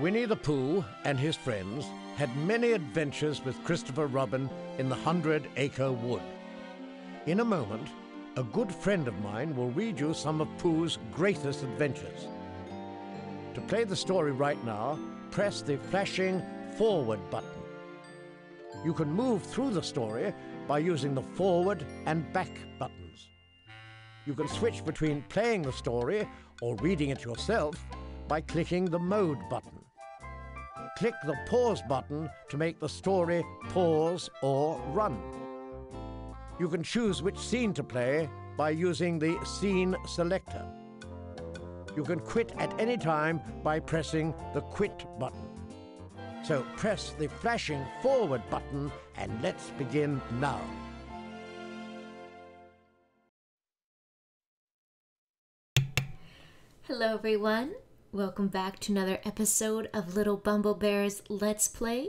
Winnie the Pooh and his friends had many adventures with Christopher Robin in the Hundred Acre Wood. In a moment, a good friend of mine will read you some of Pooh's greatest adventures. To play the story right now, press the flashing forward button. You can move through the story by using the forward and back buttons. You can switch between playing the story or reading it yourself by clicking the mode button. Click the pause button to make the story pause or run. You can choose which scene to play by using the scene selector. You can quit at any time by pressing the quit button. So press the flashing forward button and let's begin now. Hello, everyone. Welcome back to another episode of Little Bumble Bears Let's Play.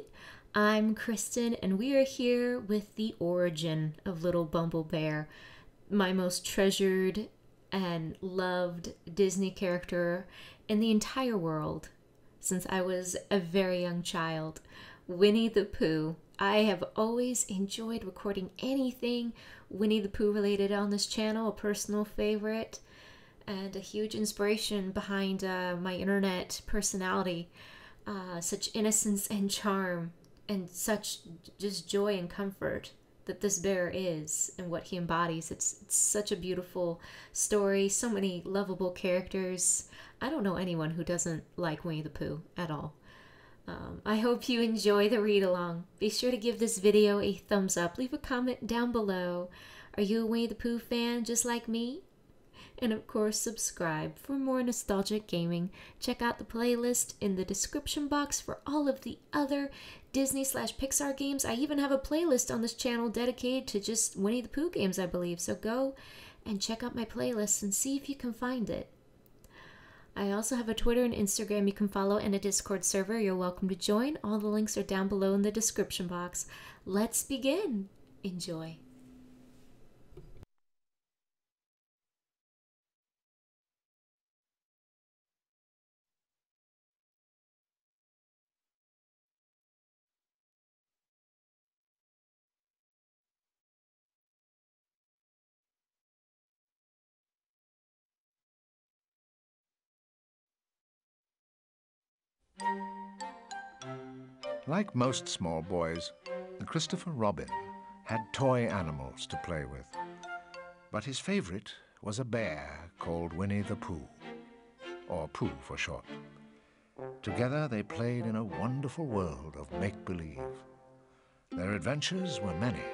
I'm Kristen, and we are here with the origin of Little Bumble Bear, my most treasured and loved Disney character in the entire world since I was a very young child. Winnie the Pooh. I have always enjoyed recording anything Winnie the Pooh related on this channel, a personal favorite and a huge inspiration behind uh, my internet personality. Uh, such innocence and charm, and such just joy and comfort that this bear is and what he embodies. It's, it's such a beautiful story, so many lovable characters. I don't know anyone who doesn't like Winnie the Pooh at all. Um, I hope you enjoy the read along. Be sure to give this video a thumbs up. Leave a comment down below. Are you a Winnie the Pooh fan just like me? And of course, subscribe for more nostalgic gaming. Check out the playlist in the description box for all of the other Disney slash Pixar games. I even have a playlist on this channel dedicated to just Winnie the Pooh games, I believe. So go and check out my playlist and see if you can find it. I also have a Twitter and Instagram you can follow and a Discord server you're welcome to join. All the links are down below in the description box. Let's begin. Enjoy. Like most small boys, Christopher Robin had toy animals to play with. But his favorite was a bear called Winnie the Pooh, or Pooh for short. Together they played in a wonderful world of make-believe. Their adventures were many,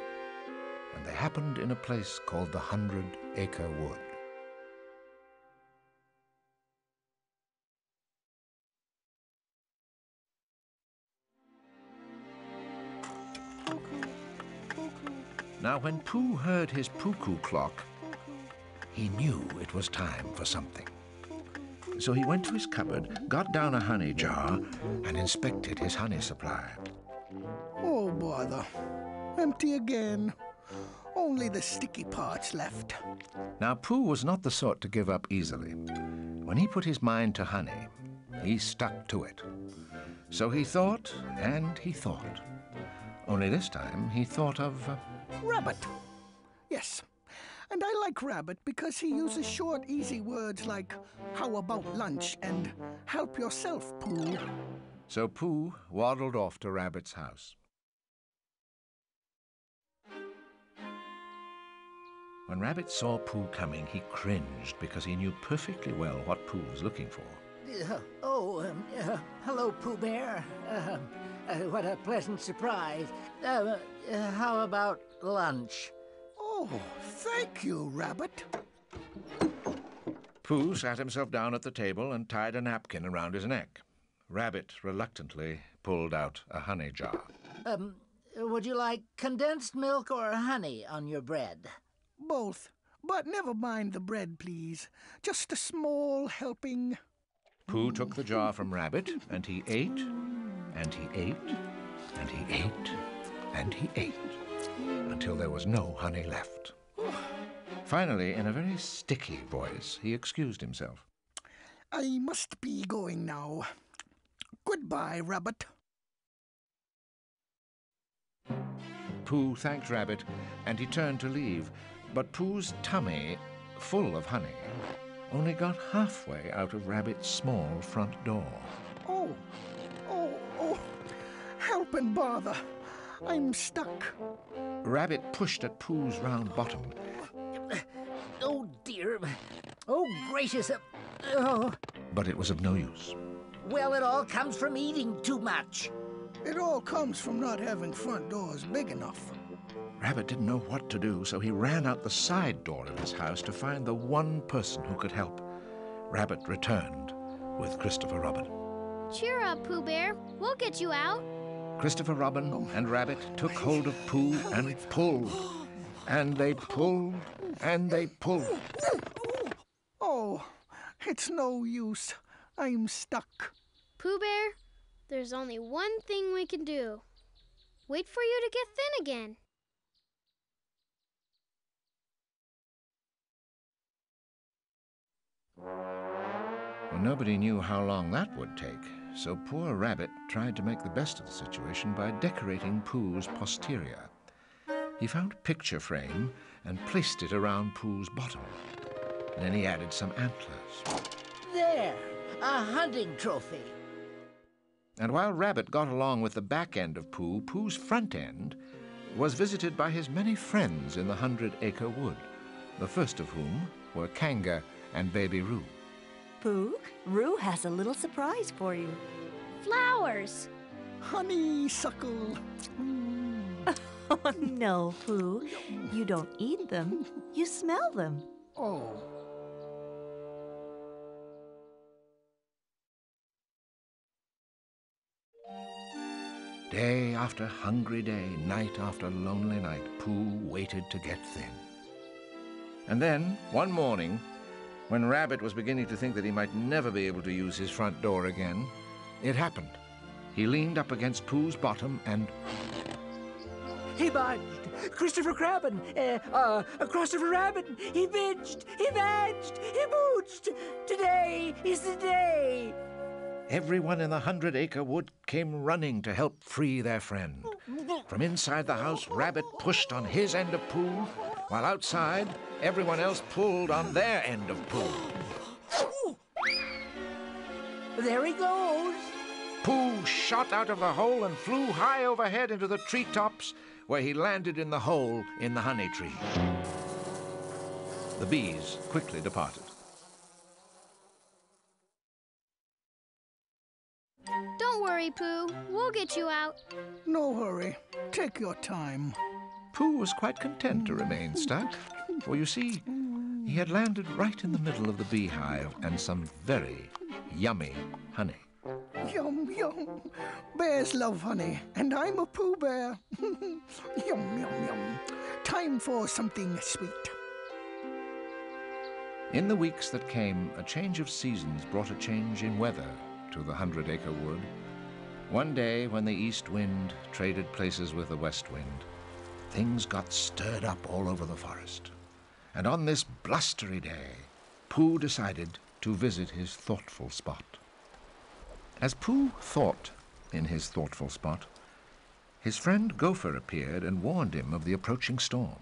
and they happened in a place called the Hundred Acre Wood. Now, when Pooh heard his cuckoo clock, he knew it was time for something. So he went to his cupboard, got down a honey jar, and inspected his honey supply. Oh, bother. Empty again. Only the sticky parts left. Now, Pooh was not the sort to give up easily. When he put his mind to honey, he stuck to it. So he thought and he thought. Only this time he thought of. Uh, Rabbit. Yes. And I like Rabbit because he uses short, easy words like, how about lunch and help yourself, Pooh. So Pooh waddled off to Rabbit's house. When Rabbit saw Pooh coming, he cringed because he knew perfectly well what Pooh was looking for. Uh, oh, um, uh, hello, Pooh Bear. Uh, what a pleasant surprise. Uh, uh, how about lunch? Oh, thank you, Rabbit. Pooh sat himself down at the table and tied a napkin around his neck. Rabbit reluctantly pulled out a honey jar. Um, would you like condensed milk or honey on your bread? Both. But never mind the bread, please. Just a small helping. Pooh took the jar from Rabbit, and he ate, and he ate, and he ate, and he ate, until there was no honey left. Finally, in a very sticky voice, he excused himself. I must be going now. Goodbye, Rabbit. Pooh thanked Rabbit and he turned to leave, but Pooh's tummy, full of honey, only got halfway out of Rabbit's small front door. Oh, help and bother. I'm stuck. Rabbit pushed at Pooh's round bottom. Oh dear. Oh gracious. Oh. But it was of no use. Well, it all comes from eating too much. It all comes from not having front doors big enough. Rabbit didn't know what to do, so he ran out the side door of his house to find the one person who could help. Rabbit returned with Christopher Robin. Cheer up, Pooh Bear. We'll get you out. Christopher Robin and Rabbit took hold of Pooh and pulled. And they pulled and they pulled. Oh, it's no use. I'm stuck. Pooh Bear, there's only one thing we can do. Wait for you to get thin again. Well, nobody knew how long that would take, so poor Rabbit tried to make the best of the situation by decorating Pooh's posterior. He found a picture frame and placed it around Pooh's bottom. Then he added some antlers. There, a hunting trophy. And while Rabbit got along with the back end of Pooh, Pooh's front end was visited by his many friends in the Hundred Acre Wood, the first of whom were Kanga and Baby Roo. Pooh, Roo has a little surprise for you. Flowers. Honeysuckle. Oh, no, Pooh. You don't eat them, you smell them. Oh, Day after hungry day, night after lonely night, Pooh waited to get thin. And then, one morning, when Rabbit was beginning to think that he might never be able to use his front door again, it happened. He leaned up against Pooh's bottom and He budged. Christopher Crabbin. Uh, uh, Christopher Rabbit. He binged. He badged. He booched. Today is the day. everyone in the Hundred Acre Wood came running to help free their friend. From inside the house, Rabbit pushed on his end of Pooh, while outside, everyone else pulled on their end of Pooh. There he goes. Pooh shot out of the hole and flew high overhead into the treetops, where he landed in the hole in the honey tree. The bees quickly departed. Don't worry, Pooh. We'll get you out. no hurry. Take your time. Pooh was quite content to remain stuck, for you see, he had landed right in the middle of the beehive and some very yummy honey. Yum, yum. Bears love honey, and I'm a Pooh Bear. yum, yum, yum. Time for something sweet. In the weeks that came, a change of seasons brought a change in weather to the Hundred Acre Wood. One day, when the east wind traded places with the west wind, things got stirred up all over the forest. And on this blustery day, Pooh decided to visit his thoughtful spot. As Pooh thought in his thoughtful spot, his friend Gopher appeared and warned him of the approaching storm.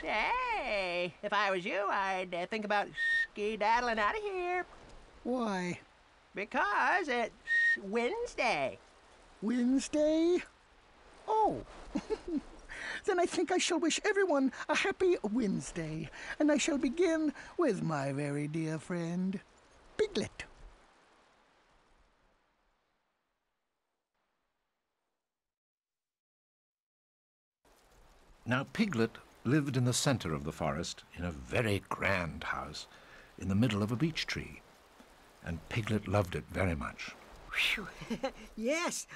Say, if I was you, I'd uh, think about skedaddling out of here Why, because it's Wednesday. Wednesday? Oh. then I think I shall wish everyone a happy Wednesday, and I shall begin with my very dear friend, Piglet. Now, Piglet lived in the center of the forest in a very grand house in the middle of a beech tree. And Piglet loved it very much. Phew. yes.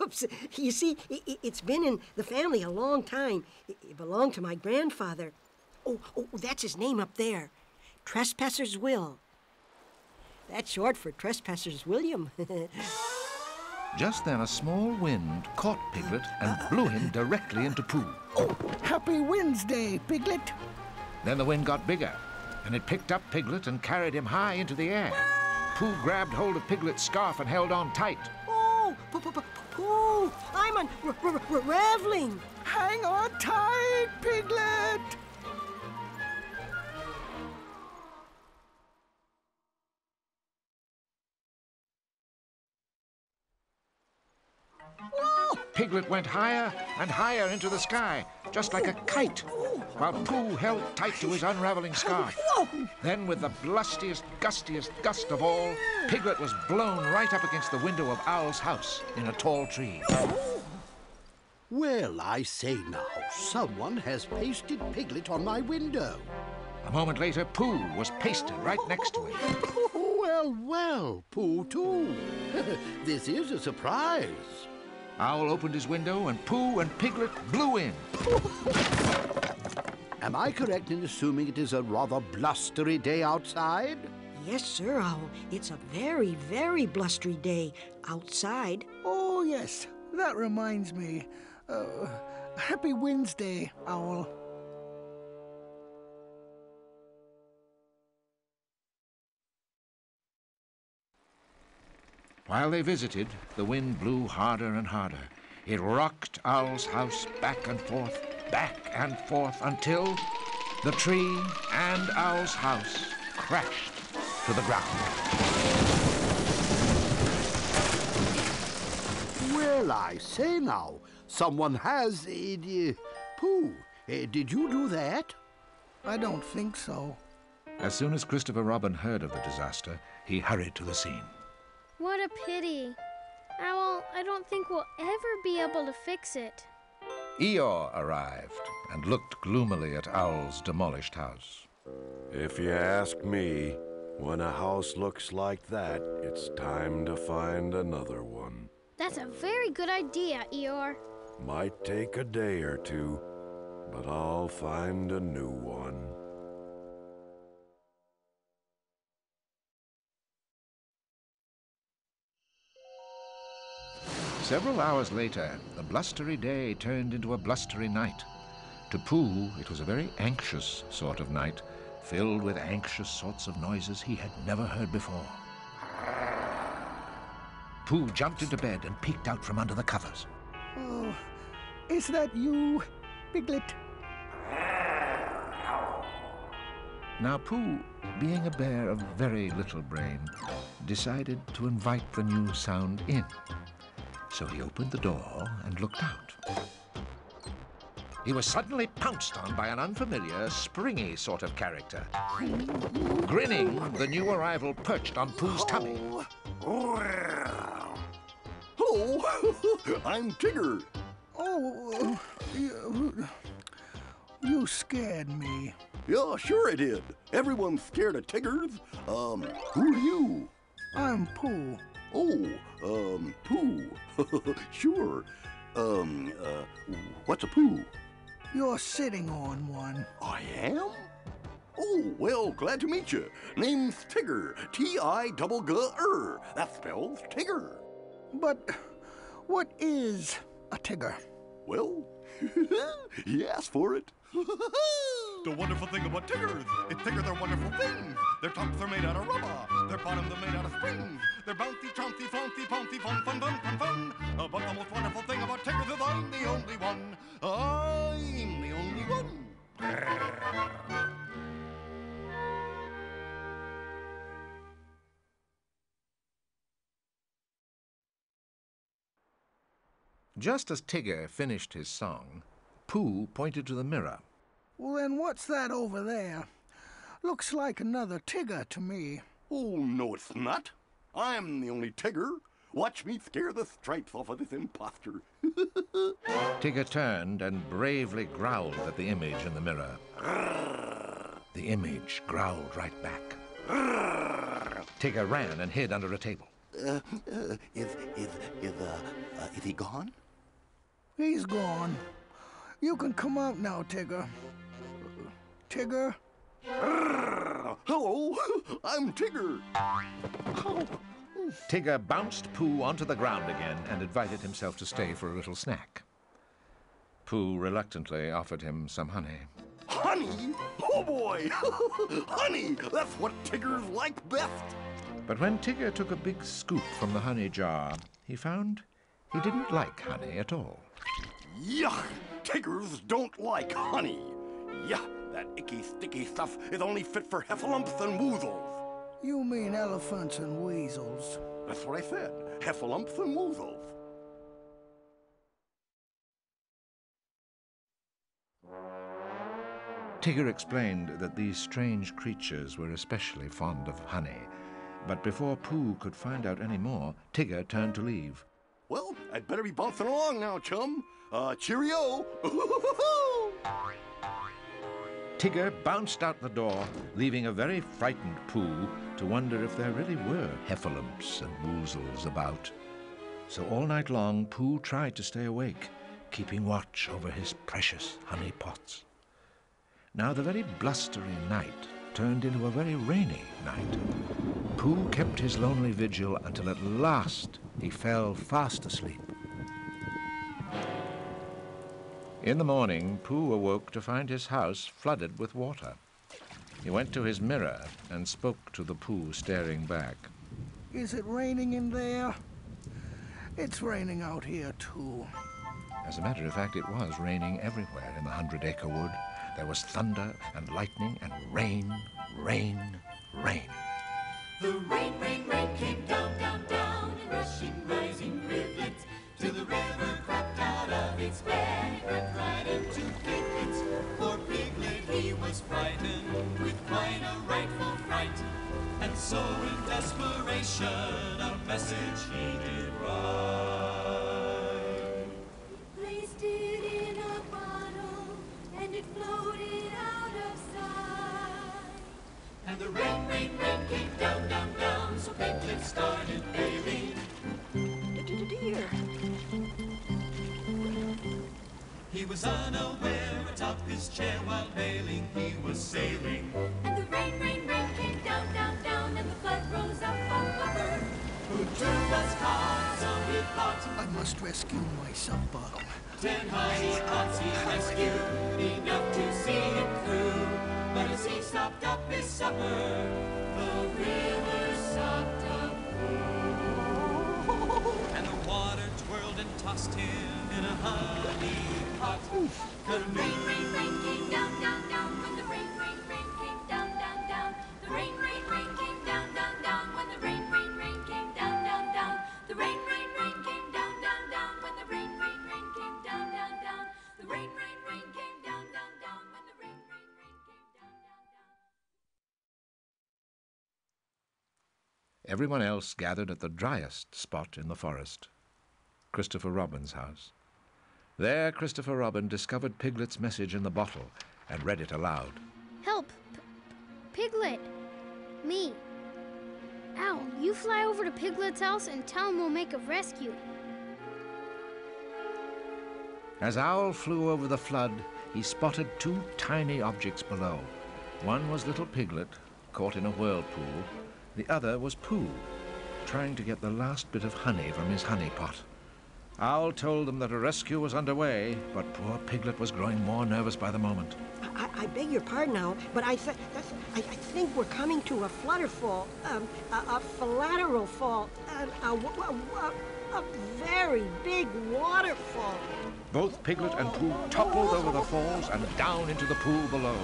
Whoops. You see, i i- it's been in the family a long time. It, it belonged to my grandfather. Oh, oh, that's his name up there. Trespasser's Will. That's short for Trespasser's William. Just then, a small wind caught Piglet and blew him directly into Pooh. Oh, happy Wednesday, Piglet. Then the wind got bigger, and it picked up Piglet and carried him high into the air. Pooh grabbed hold of Piglet's scarf and held on tight. Oh, Pooh! I'm un- r- r- r- raveling. Hang on tight, Piglet! Piglet went higher and higher into the sky, just like a kite, while Pooh held tight to his unraveling scarf. Then, with the blustiest, gustiest gust of all, Piglet was blown right up against the window of Owl's house in a tall tree. Well, I say now, someone has pasted Piglet on my window. A moment later, Pooh was pasted right next to him. Well, well, Pooh too. this is a surprise. Owl opened his window, and Pooh and Piglet blew in. Am I correct in assuming it is a rather blustery day outside? Yes, sir, Owl. It's a very, very blustery day outside. Oh, yes, that reminds me. Uh, happy Wednesday, Owl. While they visited, the wind blew harder and harder. It rocked Owl's house back and forth, back and forth, until the tree and Owl's house crashed to the ground. Well, I say now, someone has. Uh, uh, Pooh, uh, did you do that? I don't think so. As soon as Christopher Robin heard of the disaster, he hurried to the scene. What a pity. Owl, I don't think we'll ever be able to fix it. Eeyore arrived and looked gloomily at Owl's demolished house. If you ask me, when a house looks like that, it's time to find another one. That's a very good idea, Eeyore. Might take a day or two, but I'll find a new one. Several hours later, the blustery day turned into a blustery night. To Pooh, it was a very anxious sort of night, filled with anxious sorts of noises he had never heard before. Pooh jumped into bed and peeked out from under the covers. Oh, is that you, Piglet? Now, Pooh, being a bear of very little brain, decided to invite the new sound in. So he opened the door and looked out. He was suddenly pounced on by an unfamiliar, springy sort of character. Grinning, the new arrival perched on Pooh's tummy. Hello, I'm Tigger. Oh, you, you scared me. Yeah, sure I did. Everyone's scared of Tiggers. Um, who are you? I'm Pooh. Oh, um, Pooh. sure. Um, uh, what's a Pooh? You're sitting on one. I am? Oh, well, glad to meet you. Name's Tigger. T-I-double-G-R. That spells Tigger. But what is a Tigger? Well, he asked for it. The wonderful thing about Tiggers is Tiggers are wonderful things. Their tops are made out of rubber. Their bottoms are made out of springs. They're bouncy, chouncy, flouncy, pouncy, fun, fun, fun, fun, fun. Uh, but the most wonderful thing about Tiggers is I'm the only one. I'm the only one. Just as Tigger finished his song, Pooh pointed to the mirror. Well, then what's that over there? Looks like another Tigger to me. Oh, no, it's not. I'm the only Tigger. Watch me scare the stripes off of this impostor. Tigger turned and bravely growled at the image in the mirror. The image growled right back. Tigger ran and hid under a table. Uh, uh, is, is, is, uh, uh, is he gone? He's gone. You can come out now, Tigger. Tigger? Hello, I'm Tigger. Tigger bounced Pooh onto the ground again and invited himself to stay for a little snack. Pooh reluctantly offered him some honey. Honey? Oh boy! honey! That's what Tiggers like best. But when Tigger took a big scoop from the honey jar, he found he didn't like honey at all. Yuck! Tiggers don't like honey. Yuck! That icky, sticky stuff is only fit for heffalumps and woozles. You mean elephants and weasels. That's what I said. Heffalumps and woozles. Tigger explained that these strange creatures were especially fond of honey. But before Pooh could find out any more, Tigger turned to leave. Well, I'd better be bouncing along now, chum. Uh, cheerio! Tigger bounced out the door, leaving a very frightened Pooh to wonder if there really were heffalumps and woozles about. So all night long, Pooh tried to stay awake, keeping watch over his precious honey pots. Now the very blustery night turned into a very rainy night. Pooh kept his lonely vigil until at last he fell fast asleep. In the morning, Pooh awoke to find his house flooded with water. He went to his mirror and spoke to the Pooh staring back. Is it raining in there? It's raining out here, too. As a matter of fact, it was raining everywhere in the Hundred Acre Wood. There was thunder and lightning and rain, rain, rain. The rain, rain, rain came down, down, down in rushing, rising rivulets till the river crept out of its bed, crept right into Piglet's. Poor Piglet, he was frightened with quite a rightful fright, and so in desperation a message he did write. Was unaware atop his chair while bailing he was sailing. And the rain, rain, rain came down, down, down, and the flood rose up up upper. Who too was caught, so he thought. I must rescue my sub bottom. Ten honey pots he rescued, enough to see him through. But as he stopped up his supper, the river sopped up And the water twirled and tossed him in a honey The rain, came down, down, down, when the came down, down, down. The rain, rain, rain came down, down, down, when the rain, rain, rain came down, down, down. The rain, rain, rain came down, down, down, when the rain, rain, rain came down, down, down. The rain, rain, rain came down, down, down, when the rain, rain, rain came down, down, down. Everyone else gathered at the driest spot in the forest Christopher Robin's house. There, Christopher Robin discovered Piglet's message in the bottle and read it aloud. Help! P- Piglet! Me. Owl, you fly over to Piglet's house and tell him we'll make a rescue. As Owl flew over the flood, he spotted two tiny objects below. One was little Piglet, caught in a whirlpool. The other was Pooh, trying to get the last bit of honey from his honey pot. Owl told them that a rescue was underway, but poor Piglet was growing more nervous by the moment. I, I beg your pardon now, but I, th- I, I think we're coming to a flutterfall, um, a, a philateral fall, a, a, a very big waterfall. Both Piglet and Pooh toppled over the falls and down into the pool below.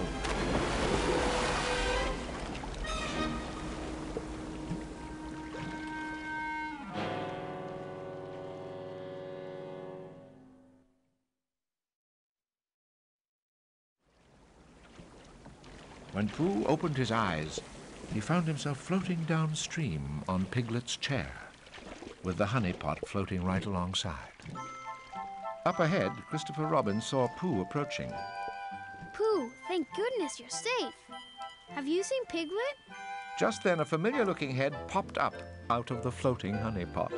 When Pooh opened his eyes, he found himself floating downstream on Piglet's chair, with the honey pot floating right alongside. Up ahead, Christopher Robin saw Pooh approaching. Pooh, thank goodness you're safe. Have you seen Piglet? Just then, a familiar looking head popped up out of the floating honey pot.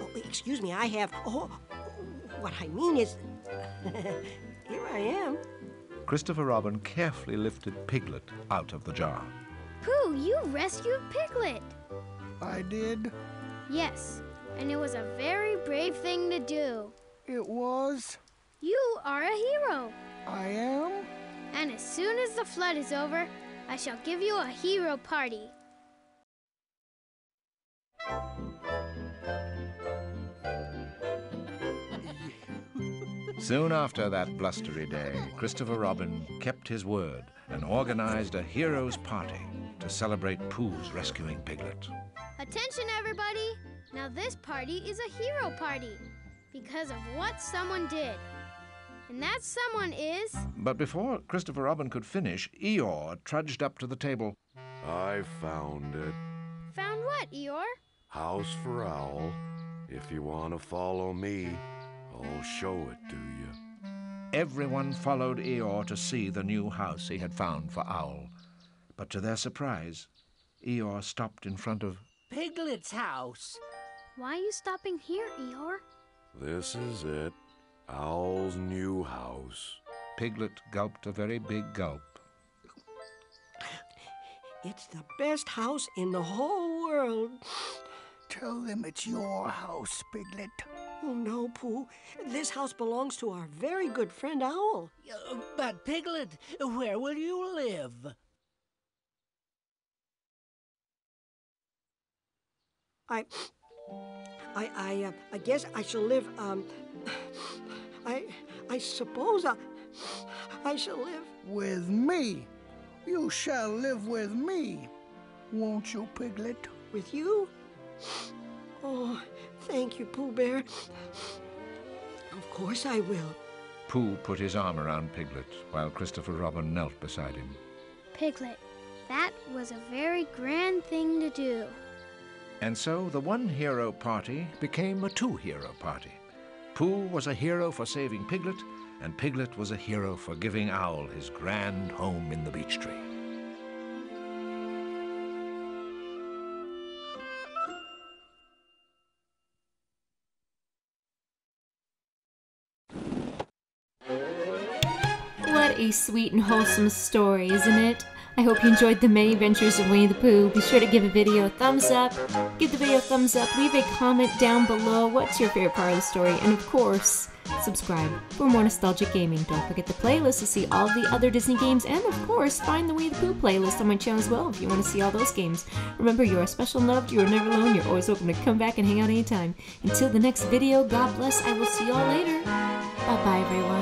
Oh, excuse me, I have. Oh, what I mean is. here I am. Christopher Robin carefully lifted Piglet out of the jar. Pooh, you rescued Piglet. I did. Yes, and it was a very brave thing to do. It was. You are a hero. I am. And as soon as the flood is over, I shall give you a hero party. Soon after that blustery day, Christopher Robin kept his word and organized a hero's party to celebrate Pooh's rescuing Piglet. Attention, everybody! Now, this party is a hero party because of what someone did. And that someone is. But before Christopher Robin could finish, Eeyore trudged up to the table. I found it. Found what, Eeyore? House for Owl. If you want to follow me, I'll show it to you. Everyone followed Eeyore to see the new house he had found for Owl. But to their surprise, Eeyore stopped in front of Piglet's house. Why are you stopping here, Eeyore? This is it. Owl's new house. Piglet gulped a very big gulp. It's the best house in the whole world. Tell them it's your house, Piglet. Oh, no, Pooh. This house belongs to our very good friend Owl. Uh, But, Piglet, where will you live? I, I, I, uh, I guess I shall live. Um, I, I suppose I, I shall live With me. You shall live with me. Won't you, Piglet? with you. Oh, thank you, Pooh Bear. Of course I will. Pooh put his arm around Piglet while Christopher Robin knelt beside him. Piglet, that was a very grand thing to do. And so the one hero party became a two hero party. Pooh was a hero for saving Piglet, and Piglet was a hero for giving Owl his grand home in the beech tree. A sweet and wholesome story, isn't it? I hope you enjoyed the many adventures of Winnie the Pooh. Be sure to give a video a thumbs up. Give the video a thumbs up. Leave a comment down below. What's your favorite part of the story? And of course, subscribe for more nostalgic gaming. Don't forget the playlist to see all the other Disney games. And of course, find the Winnie the Pooh playlist on my channel as well if you want to see all those games. Remember, you are special and loved. You are never alone. You're always welcome to come back and hang out anytime. Until the next video, God bless. I will see you all later. Bye bye, everyone.